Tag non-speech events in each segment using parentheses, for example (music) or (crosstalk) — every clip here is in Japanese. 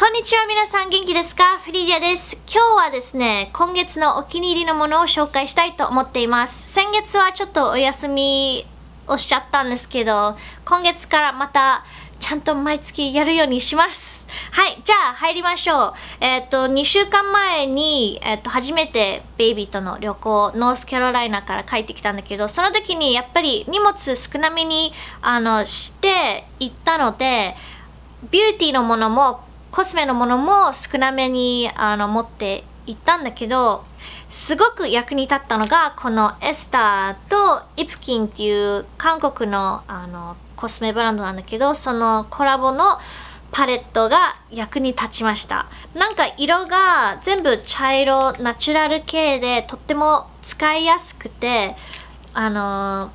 こんにちは皆さん元気ですか？フリーディアです。今日はですね今月のお気に入りのものを紹介したいと思っています。先月はちょっとお休みをしちゃったんですけど今月からまたちゃんと毎月やるようにします。はいじゃあ入りましょう。えっ、と2週間前に、えっと初めてベイビーとの旅行ノースカロライナから帰ってきたんだけどその時にやっぱり荷物少なめにあのして行ったのでビューティーのものもコスメのものも少なめにあの持って行ったんだけどすごく役に立ったのがこのエスターとイプキンっていう韓国のあのコスメブランドなんだけどそのコラボのパレットが役に立ちました。なんか色が全部茶色ナチュラル系でとっても使いやすくてあの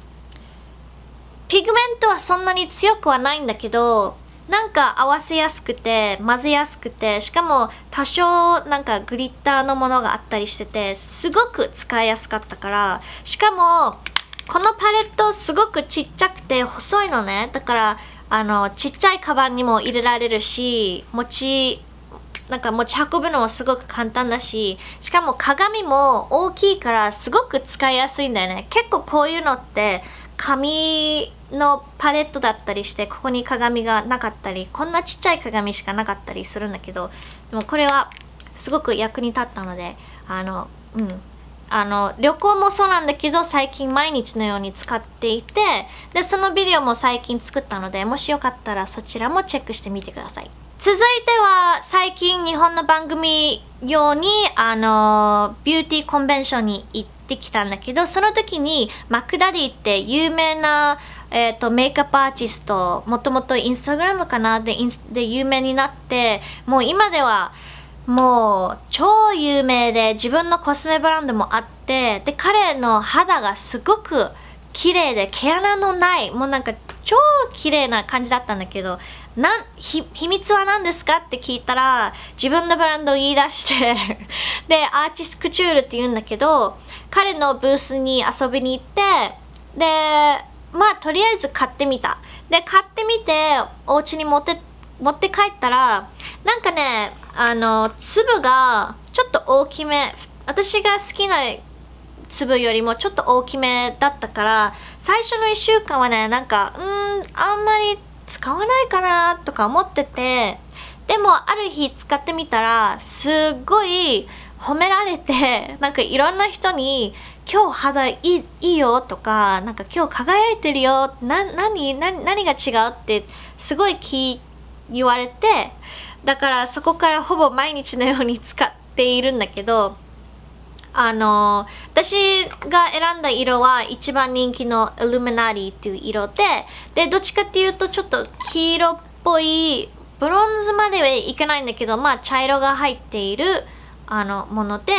ピグメントはそんなに強くはないんだけどなんか合わせやすくて混ぜやすくてしかも多少なんかグリッターのものがあったりしててすごく使いやすかったからしかもこのパレットすごくちっちゃくて細いのね。だからあのちっちゃいカバンにも入れられるし持ちなんか持ち運ぶのもすごく簡単だししかも鏡も大きいからすごく使いやすいんだよね。結構こういうのって紙のパレットだったりしてここに鏡がなかったりこんなちっちゃい鏡しかなかったりするんだけどでもこれはすごく役に立ったのであのうん。あの旅行もそうなんだけど最近毎日のように使っていてでそのビデオも最近作ったのでもしよかったらそちらもチェックしてみてください。続いては最近日本の番組用にあのビューティーコンベンションに行ってきたんだけどその時にマクダディって有名なえーと、メイクアップアーティストもともとインスタグラムかな？でインスで有名になってもう今ではもう超有名で自分のコスメブランドもあってで彼の肌がすごく綺麗で毛穴のないもうなんか超綺麗な感じだったんだけどなん秘密は何ですかって聞いたら自分のブランドを言い出して (laughs) でアーティスクチュールって言うんだけど彼のブースに遊びに行ってでまあとりあえず買ってみた。で買ってみてお家に持って持って帰ったらなんかねあの粒がちょっと大きめ私が好きな粒よりもちょっと大きめだったから最初の1週間はねなんかうんあんまり使わないかなとか思っててでもある日使ってみたらすっごい褒められて (laughs) なんかいろんな人に今日肌いいいいよとかなんか今日輝いてるよな何何何が違うってすごい気言われてだからそこからほぼ毎日のように使っているんだけどあの私が選んだ色は一番人気のイルミナリーっていう色ででどっちかっていうとちょっと黄色っぽいブロンズまではいけないんだけどまあ茶色が入っているあのもので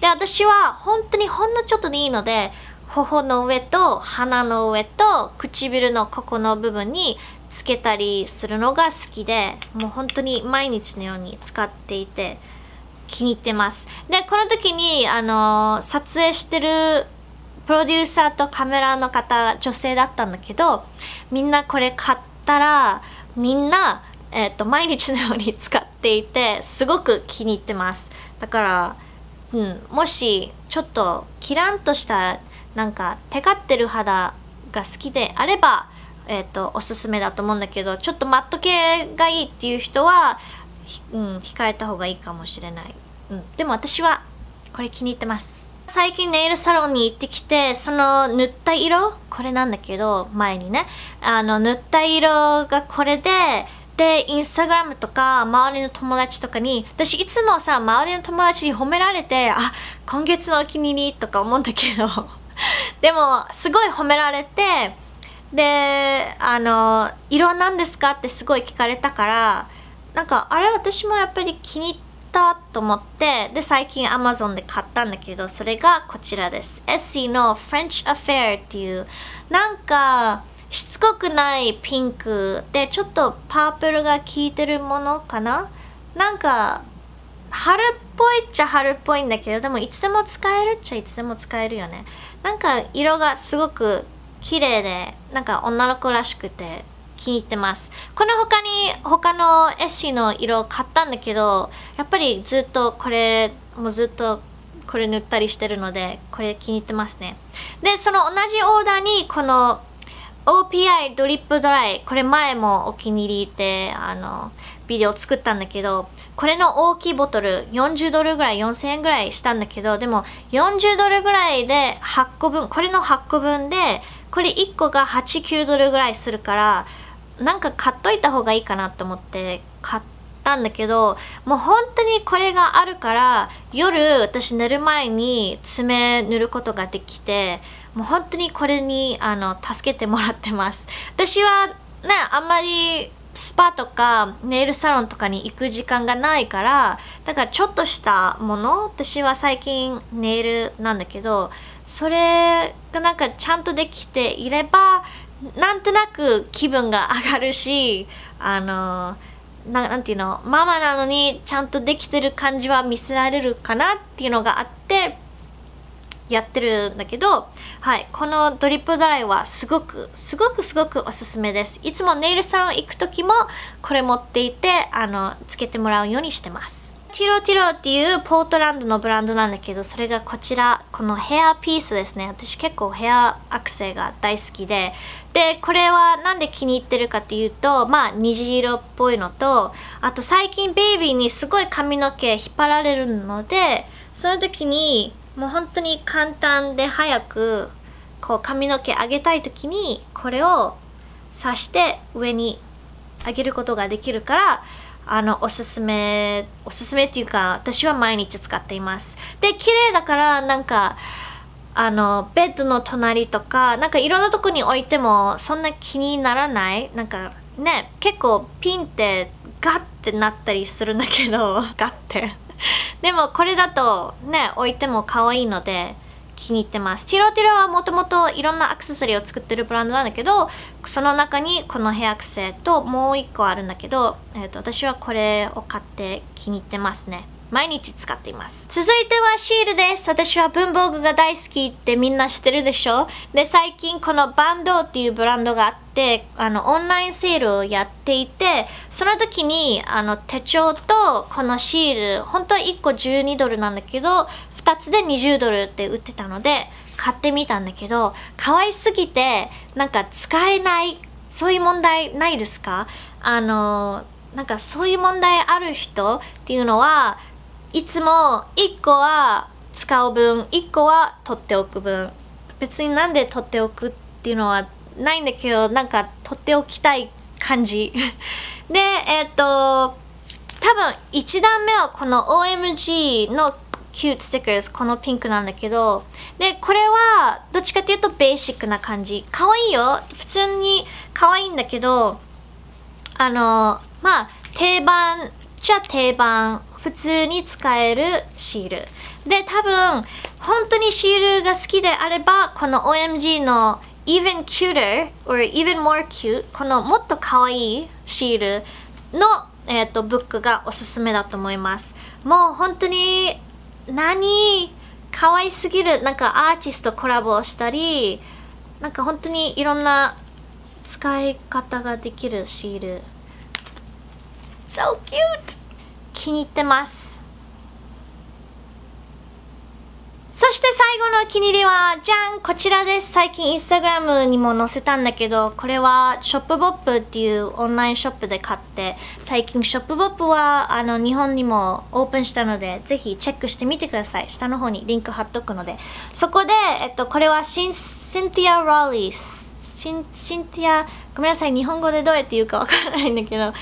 で私は本当にほんのちょっとでいいので頬の上と鼻の上と唇のここの部分につけたりするのが好きでもう本当に毎日のように使っていて気に入ってます。でこの時にあの撮影してるプロデューサーとカメラの方女性だったんだけどみんなこれ買ったらみんな、えーと毎日のように使っていてすごく気に入ってます。だからうん、もしちょっとキランとしたなんかテカってる肌が好きであれば、えーと、おすすめだと思うんだけどちょっとマット系がいいっていう人は、うん、控えた方がいいかもしれない、うん、でも私はこれ気に入ってます。最近ネイルサロンに行ってきてその塗った色これなんだけど前にねあの塗った色がこれででインスタグラムとか周りの友達とかに私いつもさ周りの友達に褒められてあ今月のお気に入りとか思うんだけど (laughs) でもすごい褒められてであの色なんですかってすごい聞かれたからなんかあれ私もやっぱり気に入ったと思ってで最近 Amazon で買ったんだけどそれがこちらです。エッシーの French Affair っていうなんかしつこくないピンクでちょっとパープルが効いてるものかな？なんか春っぽいっちゃ春っぽいんだけどでもいつでも使えるっちゃいつでも使えるよね。なんか色がすごく綺麗でなんか女の子らしくて気に入ってます。この他に他のエッシーの色を買ったんだけどやっぱりずっとこれもうずっとこれ塗ったりしてるのでこれ気に入ってますね。でその同じオーダーにこの OPI ドリップドライこれ前もお気に入りであのビデオ作ったんだけどこれの大きいボトル40ドルぐらい4000円ぐらいしたんだけどでも40ドルぐらいで8個分これの8個分でこれ1個が89ドルぐらいするからなんか買っといた方がいいかなと思って買ったんだけどもう本当にこれがあるから夜私寝る前に爪塗ることができてもう本当にこれにあの助けてもらってます。私はねあんまりスパとかネイルサロンとかに行く時間がないからだからちょっとしたもの私は最近ネイルなんだけどそれがなんかちゃんとできていればなんとなく気分が上がるしあのななんていうのママなのにちゃんとできてる感じは見せられるかなっていうのがあってやってるんだけど、はい、このドリップドライはすごくすごくすごくおすすめです。いつもネイルサロン行く時もこれ持っていてあのつけてもらうようにしてます。ティロティロっていうポートランドのブランドなんだけどそれがこちらこのヘアピースですね。私結構ヘアアクセが大好きで。でこれはなんで気に入ってるかっていうとまあ虹色っぽいのとあと最近ベイビーにすごい髪の毛引っ張られるのでその時にもう本当に簡単で早くこう髪の毛上げたい時にこれを刺して上に上げることができるからあのおすすめおすすめっていうか私は毎日使っています。で綺麗だからなんかあのベッドの隣とかなんかいろんなとこに置いてもそんな気にならない。なんかね結構ピンってガッてなったりするんだけど (laughs) ガッて。(laughs) でもこれだとね置いても可愛いので気に入ってます。ティロティロはもともといろんなアクセサリーを作ってるブランドなんだけどその中にこのヘアアクセともう一個あるんだけど、えー、と私はこれを買って気に入ってますね。毎日使っています。続いてはシールです。私は文房具が大好きってみんな知ってるでしょ？で最近このバンドっていうブランドがあってあのオンラインセールをやっていてその時にあの手帳とこのシール本当は1個12ドルなんだけど2つで20ドルって売ってたので買ってみたんだけど可愛すぎてなんか使えないそういう問題ないですか？あのなんかそういう問題ある人っていうのはいつも1個は使う分1個は取っておく分。別になんで取っておくっていうのはないんだけどなんか取っておきたい感じ。(laughs) でえっ、と多分1段目はこの OMG のキュートステッカーズこのピンクなんだけど。でこれはどっちかっていうとベーシックな感じ。可愛いよ。普通に可愛いんだけどあのまあ定番じゃ定番。普通に使えるシール。で多分本当にシールが好きであればこの OMG の even cuter or even more cute このもっと可愛いシールの、えーと、ブックがおすすめだと思います。もう本当に何可愛すぎるなんかアーティストコラボしたりなんか本当にいろんな使い方ができるシール。So cute! 気に入ってますそして最後のお気に入りは、じゃんこちらです。最近インスタグラムにも載せたんだけど、これはショップボップっていうオンラインショップで買って、最近ショップボップはあの日本にもオープンしたので、ぜひチェックしてみてください。下の方にリンク貼っとくので。そこで、えっと、これはシンシンティア・ローリー。シンシンティア、ごめんなさい、日本語でどうやって言うかわからないんだけど、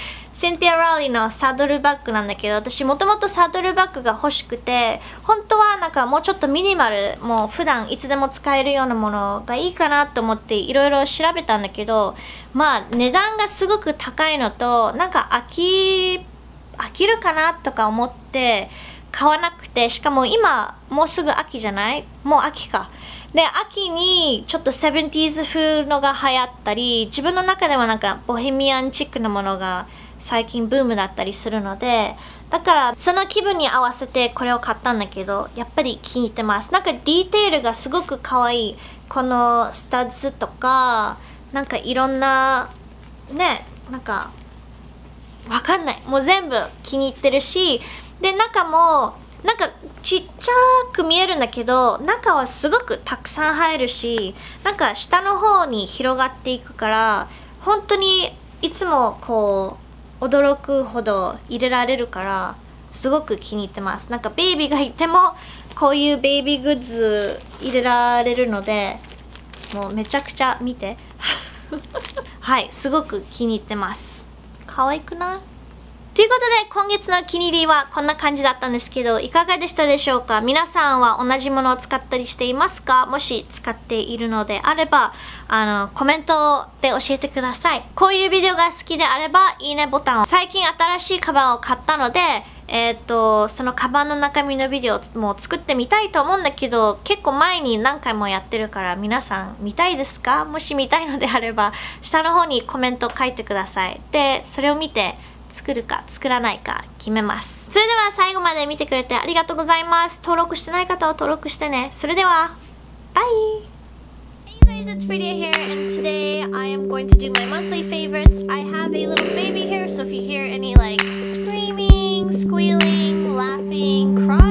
Cynthia Rowley のサドルバッグなんだけど私もともとサドルバッグが欲しくて本当はなんかもうちょっとミニマルもう普段いつでも使えるようなものがいいかなと思っていろいろ調べたんだけどまあ値段がすごく高いのとなんか飽き飽きるかなとか思って買わなくてしかも今もうすぐ秋じゃない？もう秋か。で秋にちょっと 70s 風のが流行ったり自分の中ではなんかボヘミアンチックなものが最近ブームだったりするのでだからその気分に合わせてこれを買ったんだけどやっぱり気に入ってます。なんかディテールがすごく可愛いこのスタッズとかなんかいろんなねなんかわかんない。もう全部気に入ってるしで中もなんかちっちゃく見えるんだけど中はすごくたくさん入るしなんか下の方に広がっていくから本当にいつもこう驚くほど入れられるからすごく気に入ってます。なんかベイビーがいてもこういうベイビーグッズ入れられるのでもうめちゃくちゃ見て。(laughs) はいすごく気に入ってます。可愛くない？ということで今月のお気に入りはこんな感じだったんですけどいかがでしたでしょうか？皆さんは同じものを使ったりしていますか？もし使っているのであればあのコメントで教えてください。こういうビデオが好きであればいいねボタンを最近新しいカバンを買ったのでえっ、とそのカバンの中身のビデオも作ってみたいと思うんだけど結構前に何回もやってるから皆さん見たいですか？もし見たいのであれば下の方にコメント書いてください。でそれを見て作るか作らないか決めますそれでは最後まで見てくれてありがとうございます登録してない方は登録してねそれではバイ Hey guys, it's Priya here, and today I am going to do my monthly favorites. I have a little baby here, so if you hear any like screaming, squealing, laughing, crying,